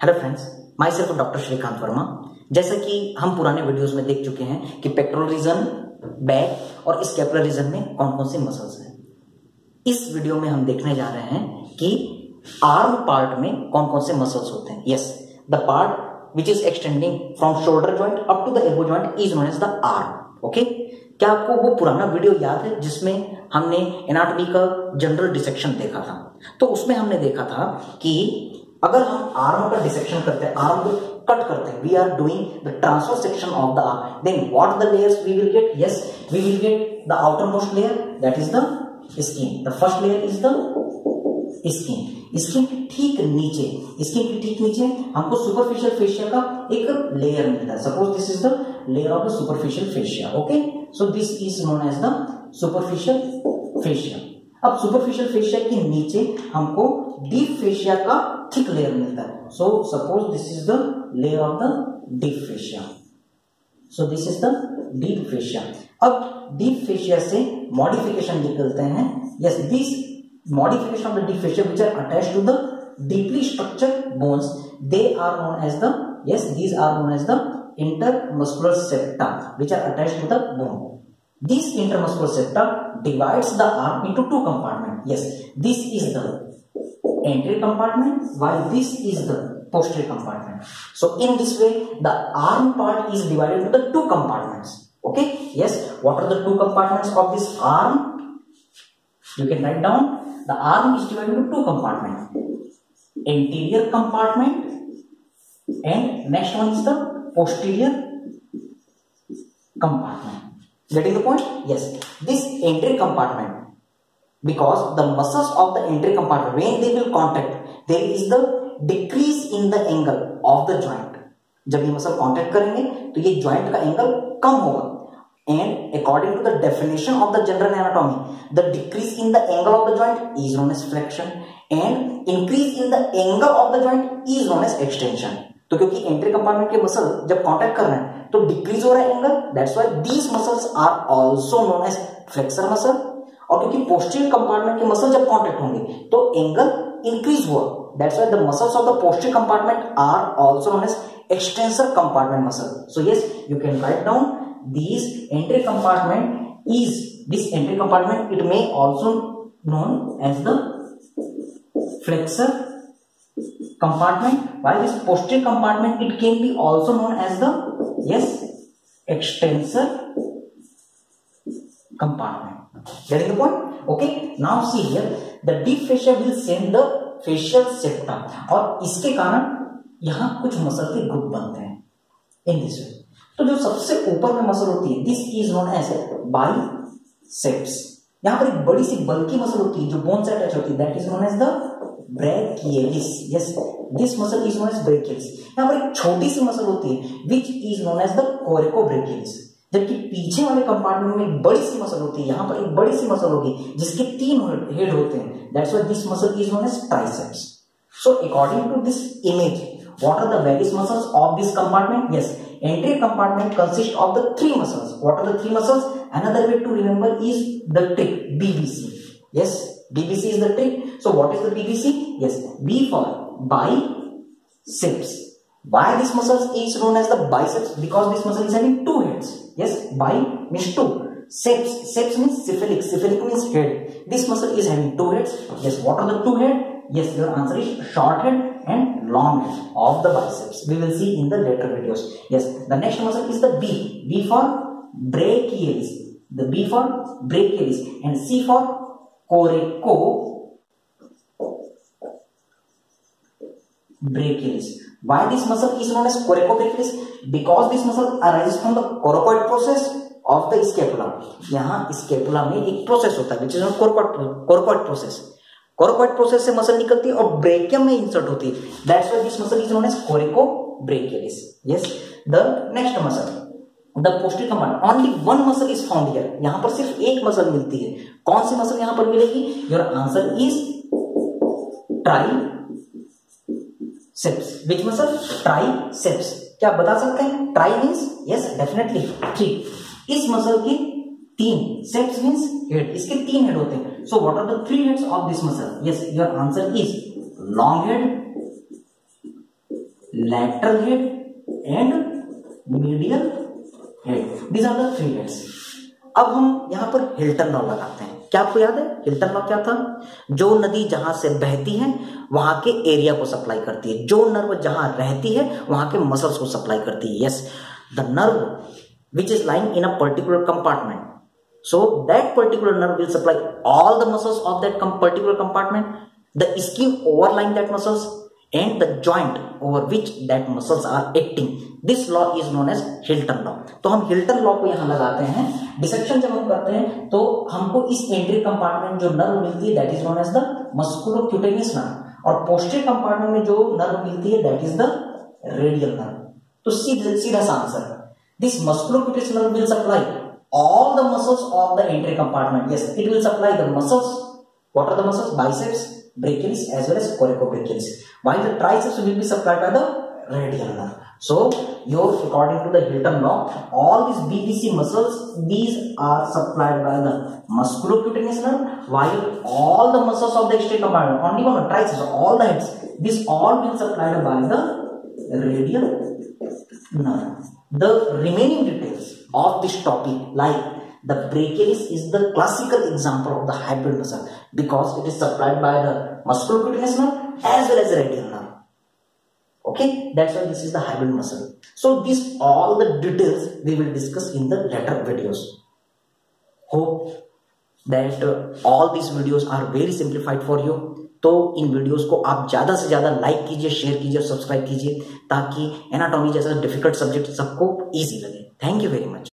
Hello friends myself doctor Shrikant Verma जैसा कि हम पुराने वीडियोस में देख चुके हैं कि पेट्रोल रीजन बैक और स्केपुलर रीजन में कौन कौन सी मसल्स हैं। इस वीडियो में हम देखने जा रहे हैं कि आर्म पार्ट में कौन कौन से मसल्स होते हैं। Yes the part which is extending from shoulder joint up to the elbow joint is known as the arm okay क्या आपको वो पुराना वीडियो याद है जिसमें हमने एनाटॉमी का जनरल डिसेक्शन देखा था? तो उसमें हमने देखा था कि अगर हम आर्म का डिसेक्शन करते हैं आर्म को कट करते हैं we are doing the transfer section of the arm then what the layers we will get yes we will get the outermost layer that is the skin the first layer is the skin skin के ठीक नीचे skin के ठीक नीचे हमको superficial fascia का एक layer मिलता है। Suppose this is the layer of the superficial fascia okay so this is known as the superficial fascia अब सुपरफिशियल फेशिया के नीचे हमको डीप फेशिया का थिक लेयर मिलता है। So suppose this is the layer of the deep fascia so this is the deep fascia अब deep fascia से modification निकलते हैं। Yes this modification of the deep fascia which are attach to the deeply structure bones they are known as the yes these are known as the intermuscular septa which are attach to the bone This intermuscular septa divides the arm into two compartment Yes, this is the entry compartment while this is the posterior compartment. So in this way the arm part is divided into the two compartments. Okay? Yes what are the two compartments of this arm? You can write down. The arm is divided into two compartments. Anterior compartment and next one is the posterior compartment. Getting the point? Yes. This entry compartment because the muscles of the entry compartment, when they will contact, there is the decrease in the angle of the joint. जब ये muscle contact करेंगे तो ये joint का angle कम होगा। And according to the definition of the general anatomy the decrease in the angle of the joint is known as flexion and increase in the angle of the joint is known as extension तो क्योंकि entry compartment के muscle जब contact कर रहे हैं तो decrease हो रहा है angle that's why these muscles are also known as flexor muscle और क्योंकि पोस्टियर कंपार्टमेंट के मसल जब कॉन्टेक्ट होंगे तो एंगल इंक्रीज हुआ। That's why the muscles of the posterior compartment are also known as extensor compartment muscle so yes you can write down this entry compartment is this entry compartment it may also known as the flexor compartment why this posterior compartment it can be also known as the yes extensor compartment. Getting the point. Okay? Now see here, the deep fascia will send the facial septa और इसके कारण यहाँ कुछ muscle के group बनते हैं in this way तो जो सबसे ऊपर में मसल होती है this is known as biceps यहाँ पर एक बड़ी सी बल्कि मसल होती है, जो बोन से अटैच होती है that is known as the brachialis yes this muscle is known as brachialis यहाँ पर एक छोटी सी मसल होती है which is known as the coracobrachialis जबकि पीछे वाले कंपार्टमेंट में एक बड़ी सी मसल होती है, यहाँ पर एक बड़ी सी मसल होगी, जिसके तीन हेड होते हैं। That's why this muscle is known as triceps so according to this image what are the various muscles of this compartment yes entry compartment consist of the three muscles what are the three muscles another way to remember is the trick BBC yes BBC is the tip so what is the BBC yes B for biceps Why this muscle is known as the biceps? Because this muscle is having two heads. Yes, bi means two. Seps, seps means cephalic. Cephalic means head. This muscle is having two heads. Yes, what are the two heads? Yes, your answer is short head and long head of the biceps. We will see in the later videos. Yes, the next muscle is the B. B for brachialis. The B for brachialis and C for coraco brachialis. Why this muscle is known as coracobrachialis? Because this muscle arises from the coracoid process of the scapula. यहाँ scapula में एक process होता है which is coracoid coracoid process. Coracoid process से muscle निकलती है और brachium में इंसर्ट होती है that's why this muscle is known as coracobrachialis yes the next muscle the posterior compartment only one muscle is found here यहाँ पर सिर्फ़ एक मसल मिलती है कौन सी मसल यहाँ पर मिलेगी your answer is triceps which muscle triceps क्या आप बता सकते हैं? Tri means yes definitely three इस मसल की तीन. सेप्स मीन्स हेड इसके तीन हेड होते हैं. So what are the three heads of this muscle yes your answer is long head lateral head and medial head these are the three heads. अब हम यहाँ पर हिल्टन लॉ लगाते हैं. क्या आपको याद है हिल्टन लॉ क्या था जो नदी जहाँ से बहती है वहाँ के एरिया को सप्लाई करती है जो नर्व जहाँ रहती है वहाँ के मसल्स को सप्लाई करती है yes the nerve which is lying in a particular compartment so that particular nerve will supply all the muscles of that particular compartment the skin overlying that muscles and the joint over which that muscles are acting this law is known as Hilton law तो हम Hilton law को यहाँ लगाते हैं dissection जब हम करते हैं तो हमको इस एंट्री कंपार्टमेंट जो नर्व मिलती है that is known as the musculocutaneous nerve और पोस्टर कंपार्टमेंट में जो नर्व मिलती है that is the radial nerve तो सीधा सीधा सा answer this musculocutaneous nerve will supply all the muscles of the entry compartment yes it will supply the muscles what are the muscles biceps brachialis as well as coracobrachialis while the triceps will be supplied by the radial nerve so your according to the Hilton law all these bbc muscles these are supplied by the musculocutaneous nerve while all the muscles of the external compartment only one triceps all the heads this all will supplied by the radial nerve the remaining details of this topic like the brachialis is the classical example of the hybrid muscle because it is supplied by the musculocutaneous nerve as well as the radial nerve. Okay, that's why this is the hybrid muscle. So these all the details we will discuss in the later videos. Hope that uh, all these videos are very simplified for you. तो इन videos को आप ज़्यादा से ज़्यादा like कीजिए share कीजिए subscribe कीजिए ताकि एनाटॉमी जैसा डिफ़िकल्ट सब्जेक्ट सबको इजी लगे थैंक यू वेरी मच